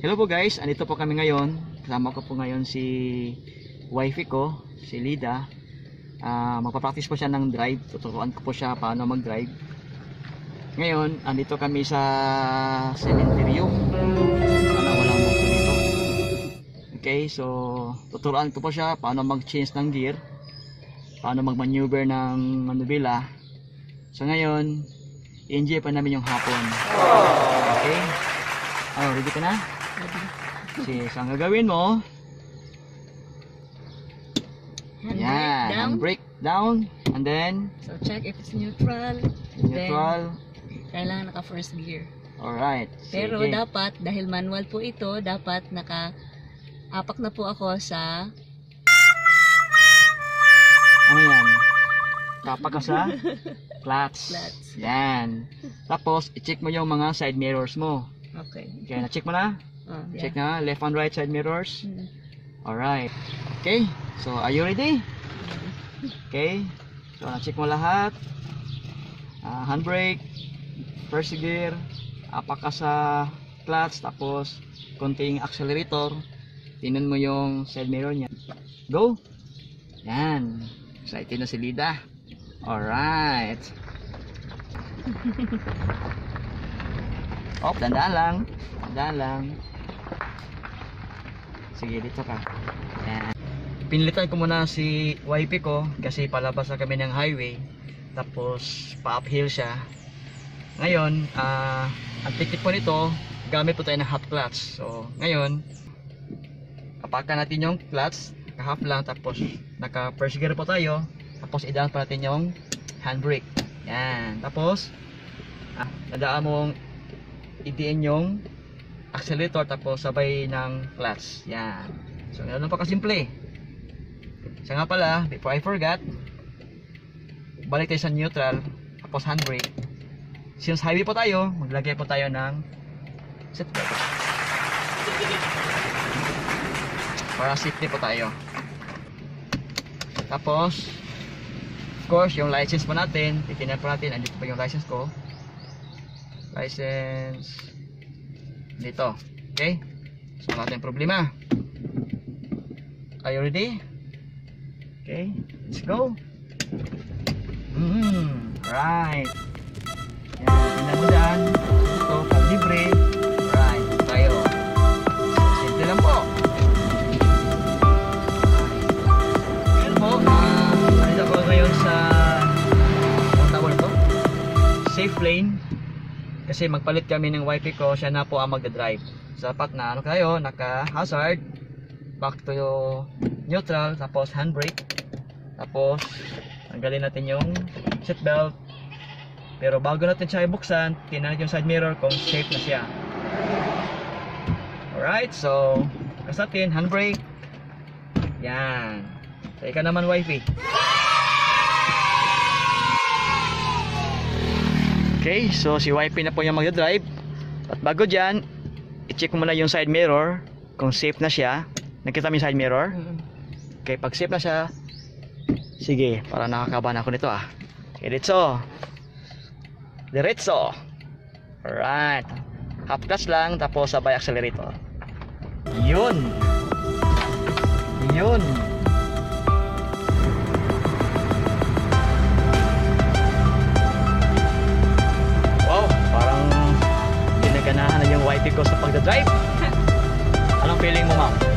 Hello po guys, andito po kami ngayon. Kasama ko po ngayon si wifey ko, si Lida. Ah, magpa-practice po siya ng drive. Tuturuan ko po siya paano mag-drive. Ngayon, andito kami sa cemetery. Sana walang moto dito. Okay, so tuturuan ko po siya paano mag-change ng gear. Paano mag-maneuver ng manubila. So ngayon, enjoy pa namin yung hapon. Okay? Oh, ready ka na? Sige, so ang gagawin mo, Handbrake yan, down. handbrake down, and then, So check if it's neutral. neutral, Then, kailangan naka first gear. alright, Pero sige. dapat, dahil manual po ito, dapat naka apak na po ako sa ano yan? Tapak ka sa clutch. Clutch. Yan. Tapos, i-check mo yung mga side mirrors mo. Okay. Okay, na-check mo na? Oh, yeah. Check na, left and right side mirrors. Hmm. Alright. Okay, so are you ready? Okay, so na-check mo lahat. Ah, handbrake, first gear, apak ka sa clutch, tapos konting accelerator. Tingnan mo yung side mirror niya. Go! Yan. Excited na si Lida. Alright. Oh, dandaan lang. Dandaan lang. Sige, dito ka. Yan. Pinilitan ko muna si wifey ko kasi palabas na kami ng highway. Tapos pa-uphill siya. Ngayon, ah ang tikip po nito, gamit po tayo ng hot clutch. So, ngayon, kapakan natin yung clutch, naka-half lang, tapos naka first gear po tayo. Tapos i-down pa natin yung handbrake. Yan. Tapos, ah, nadaan mong idiin yung accelerator tapos sabay ng clutch. Yan. So, ganun pa kasimple. Siya nga pala, before I forgot, balik tayo sa neutral, tapos handbrake. Since highway po tayo, maglagay po tayo ng seatbelt. Para safety po tayo. Tapos, of course, yung license po natin, titignan po natin, andito pa yung license ko. License, dito. Okay? So, wala tayong problema. Are you ready? Okay, let's go. Mm, right. Yan, dyan. Ito, pag libre. Right, tayo. Simple lang po. Ngayon po, ah, nandito ako ngayon sa ang? Safe lane. Kasi magpalit kami ng wifi ko, siya na po ang magdadrive. Dapat na ano kayo, naka-hazard, back to neutral, tapos handbrake, tapos tanggalin natin yung seatbelt. Pero bago natin siya ibuksan, natin yung side mirror kung safe na siya. Alright, so bukas handbrake. Yan. So, ikaw naman wifi. Okay, so si wifey na po yung magdadrive. At bago dyan, i-check muna yung side mirror kung safe na siya. Nakita mo yung side mirror? Okay, pag safe na siya, sige, para nakakabahan ako nito ah. Okay, diretso. Diretso. Alright. Half clutch lang, tapos sabay accelerator. Yun. Yun. ko sa pagdadrive. Anong feeling mo, ma'am?